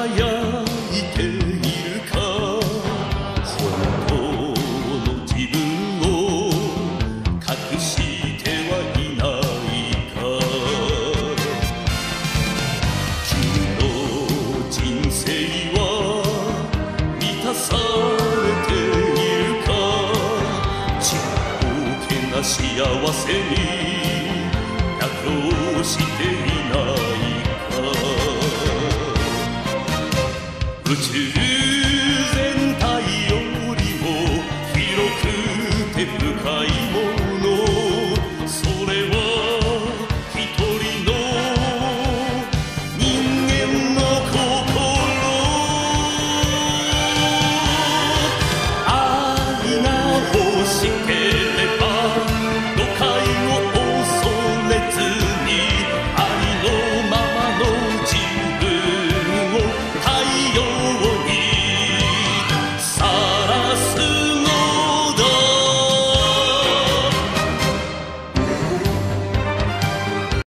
輝いているか本当の自分を隠してはいないか君の人生は満たされているかちっぽけな幸せに。bu.